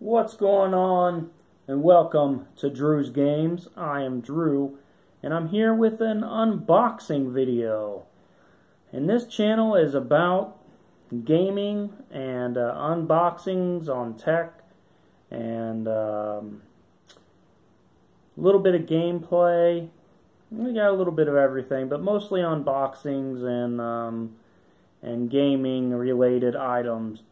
What's going on? And welcome to Drew's Games. I am Drew, and I'm here with an unboxing video. And this channel is about gaming and uh, unboxings on tech and um, a little bit of gameplay. We got a little bit of everything, but mostly unboxings and um, and gaming related items.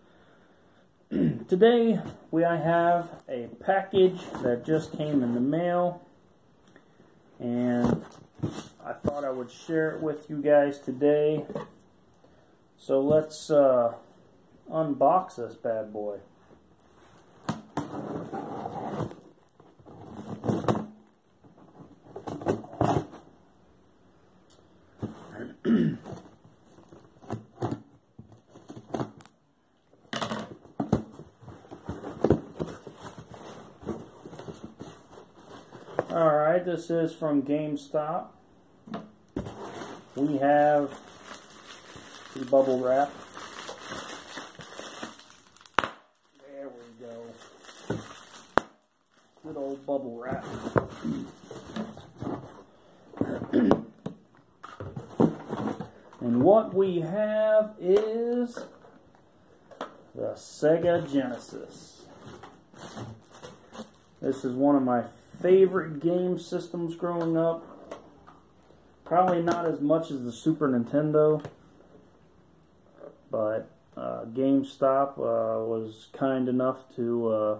Today we I have a package that just came in the mail and I thought I would share it with you guys today. So let's uh, unbox this bad boy. Alright, this is from GameStop. We have the bubble wrap. There we go. Good old bubble wrap. and what we have is the Sega Genesis. This is one of my favorite game systems growing up. Probably not as much as the Super Nintendo, but uh, GameStop uh, was kind enough to uh,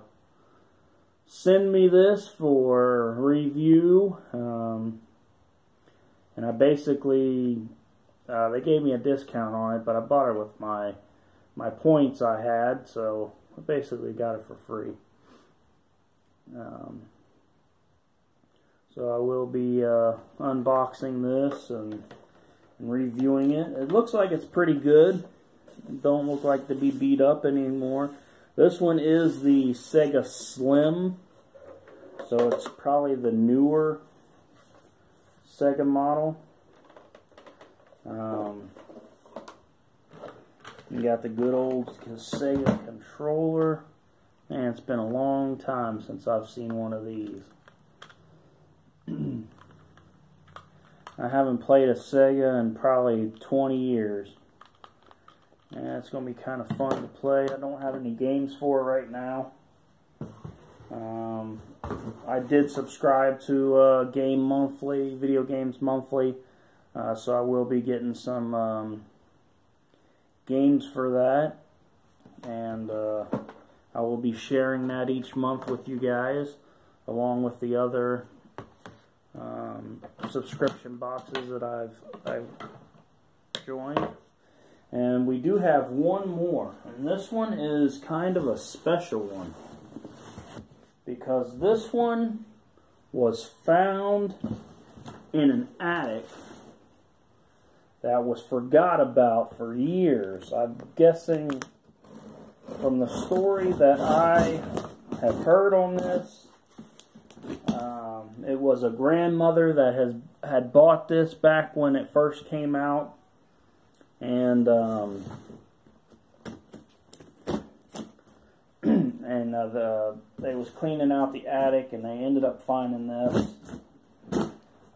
send me this for review. Um, and I basically, uh, they gave me a discount on it, but I bought it with my my points I had, so I basically got it for free. Um, so I will be uh, unboxing this and, and, reviewing it. It looks like it's pretty good. don't look like to be beat up anymore. This one is the Sega Slim. So it's probably the newer Sega model. Um, you got the good old Sega controller. Man, it's been a long time since I've seen one of these. I haven't played a Sega in probably 20 years. And it's going to be kind of fun to play. I don't have any games for it right now. Um, I did subscribe to uh, Game Monthly, Video Games Monthly, uh, so I will be getting some um, games for that. And uh, I will be sharing that each month with you guys, along with the other subscription boxes that I've, I've joined. And we do have one more. And this one is kind of a special one. Because this one was found in an attic that was forgot about for years. I'm guessing from the story that I have heard on this, it was a grandmother that has had bought this back when it first came out, and um, and uh, the they was cleaning out the attic, and they ended up finding this.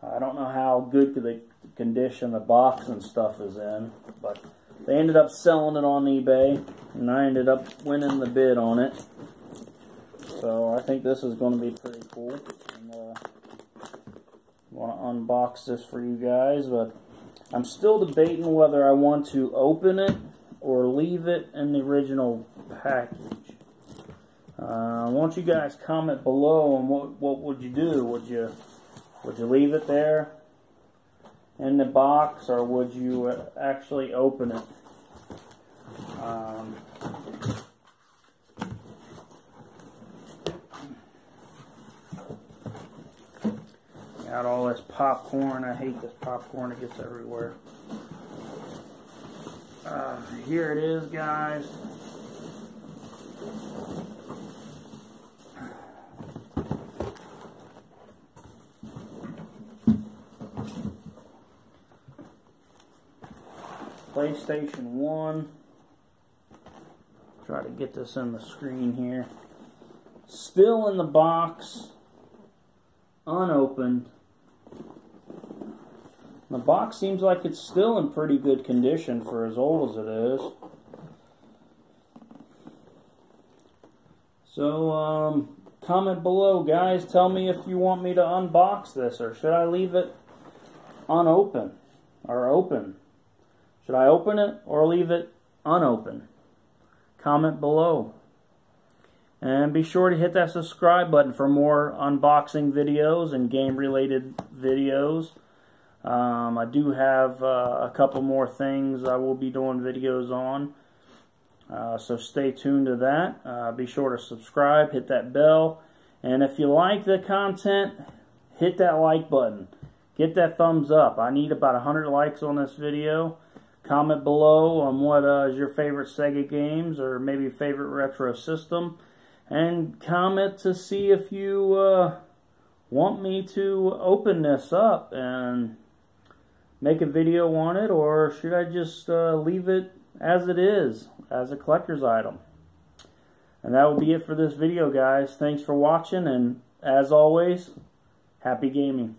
I don't know how good the condition the box and stuff is in, but they ended up selling it on eBay, and I ended up winning the bid on it. So I think this is going to be pretty cool. And, uh, want to unbox this for you guys, but I'm still debating whether I want to open it or leave it in the original package. Uh, I want you guys comment below on what what would you do? Would you would you leave it there in the box or would you actually open it? Um, Got all this popcorn. I hate this popcorn. It gets everywhere. Uh, here it is, guys. PlayStation 1. Try to get this in the screen here. Still in the box, unopened. The box seems like it's still in pretty good condition for as old as it is. So, um, comment below, guys. Tell me if you want me to unbox this or should I leave it unopened or open. Should I open it or leave it unopened? Comment below. And be sure to hit that subscribe button for more unboxing videos and game related videos. Um, I do have uh, a couple more things I will be doing videos on. Uh, so stay tuned to that. Uh, be sure to subscribe, hit that bell, and if you like the content, hit that like button. Get that thumbs up. I need about 100 likes on this video. Comment below on what uh, is your favorite Sega games or maybe favorite retro system. And comment to see if you uh, want me to open this up and make a video on it or should I just uh, leave it as it is, as a collector's item. And that will be it for this video, guys. Thanks for watching, and as always, happy gaming.